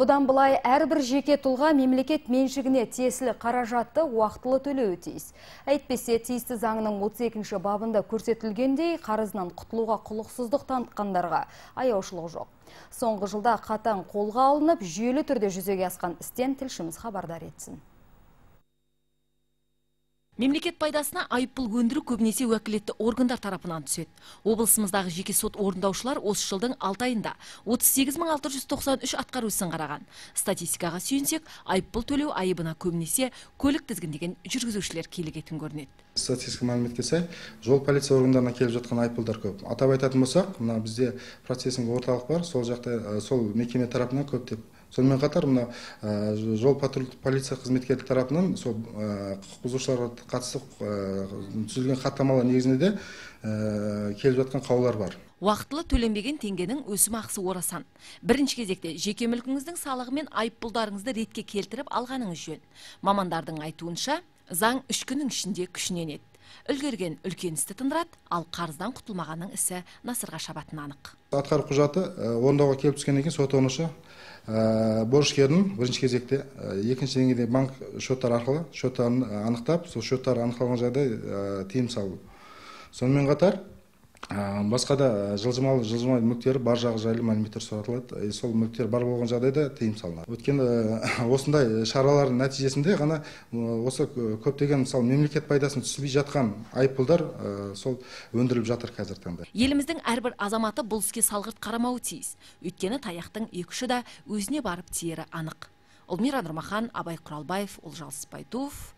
Бұдан бұлай әрбір жеке тұлға мемлекет меншігіне тиесілі қаражатты уақытылы төлеуі тиіс. Әйтпесе тиісті заңның 32-ші бабында көрсетілгендей қарызынан құтылуға құлықсыздық танытқандарға аяушылық жоқ. Соңғы жылда қатаң қолға алынып, жүйелі түрде жүзеге асқан істен тілшіміз хабардар етсін. Мемлекет пайдасына айыппұл өндіру көбінесе уәкілетті органдар тарапынан түседі. Облысымыздағы жеке сот орындаушылар осы жылдың 6 айында 38693 атқару ісін қараған. Статистикаға сүйенсек, айыппұл төлеу айыбына көбінесе көлік тізгіндеген жүргізушілер келігетін көрінеді. статистика мәліметке сай жол полиция органдарына келіп жатқан айыппұлдар көп атап айтатын болсақ мына бізде процессинг орталық бар сол жақта сол мекеме тарапынан көптеп сонымен қатар мына жол патрульдік полиция қызметкерлері тарапынан сол құқық бұзушыларға қатысты түзілген хаттамалар негізінде де келіп жатқан қаулар бар. Уақытылы төленбеген теңгенің өсім ақысы орасан. Бірінші кезекте жеке мүлкіңіздің салығы мен айыппұлдарыңызды ретке келтіріп алғаныңыз жөн. Мамандардың айтуынша заң үш күннің ішінде күшіне енеді үлгерген үлкен істі тындырады ал қарыздан құтылмағанның ісі насырға шабатыны анық. Атқару құжаты орындауға келіп түскеннен кейін сот орындаушы борышкердің бірінші кезекте. Екінші деңгейде банк счеттары арқылы счеттарын анықтап сол счеттары анықталған жағдай тыйым салу. Сонымен қатар басқа да жылжымалы жылжымайтын мүліктері бар жағы жайлы мәліметтер сұратылады. Сол мүліктер бар болған жағдайда тыйым салынады. Өйткені осындай шаралардың нәтижесінде ғана осы көптеген мысалы мемлекет пайдасын түспей жатқан айыппұлдар сол өндіріліп жатыр қазіргі таңда. Еліміздің әрбір азаматы бұл іске салғырт қарамауы тиіс. Өйткені таяқтың екі ұшы да өзіне барып тиері анық. Ұлмира нұрмахан абай құралбаев олжас байтуов